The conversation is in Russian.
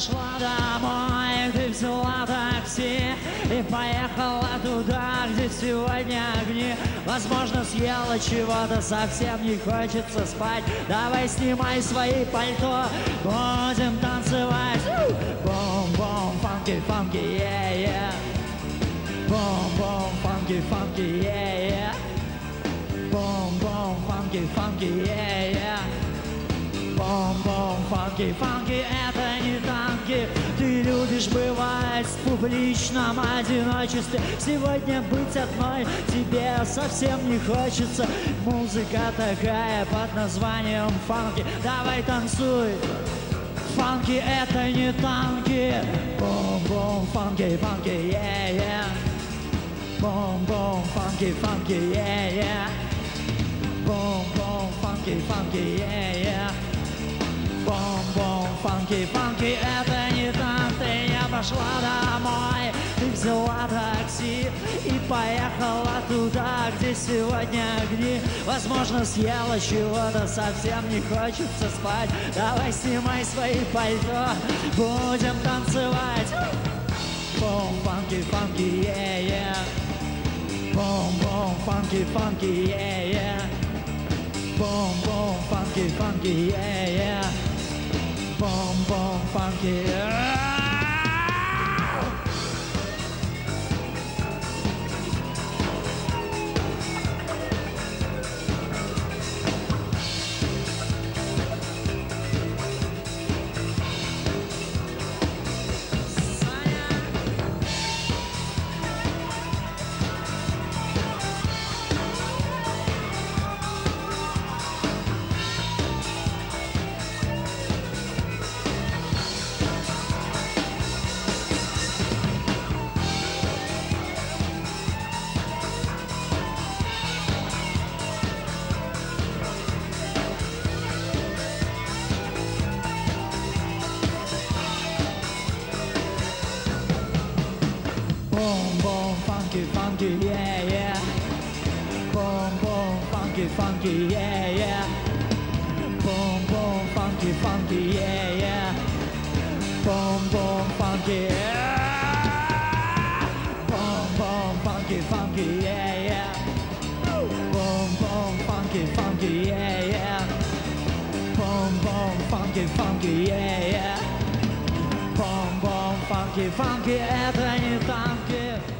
пошла домой, ты взяла такси. И поехала туда, где сегодня огни. Возможно, съела чего-то, совсем не хочется спать. Давай снимай свои пальто, будем танцевать. Бом-бом, фанки, фанки, yeah-yeah. Бом-бом, фанки, фанки, yeah-yeah. Бом-бом, фанки, фанки, yeah-yeah. Бом-бом, фанки, фанки, это не танки Ты любишь бывать в публичном одиночестве. Сегодня быть одной тебе совсем не хочется. Музыка такая под названием фанки Давай танцуй. Фанки это не танки. Бом-бом, фанки, фанки, yeah-yeah Бом-бом, фанки, фанки, yeah-yeah Бом-бом, фанки, фанки, yeah-yeah Бом-бом, фанки, фанки, пошла домой, ты взяла такси И поехала туда, где сегодня огни. Возможно, съела чего-то, совсем не хочется спать. Давай снимай свои пальто, будем танцевать. Бом, фанки, фанки, yeah-yeah Boom, boom, funky, funky, yeah, yeah. Boom, boom, funky, funky, yeah, yeah. Boom, boom, funky, yeah, yeah. Boom, boom, funky, funky, yeah, yeah. Boom, boom, funky, funky, yeah, yeah. Boom, boom, funky, yeah. Boom, boom, funky, funky, yeah, yeah. Boom, boom, funky, funky, yeah, yeah. Boom, boom, funky, funky, yeah, yeah. Boom, boom, funky, funky, everything funky.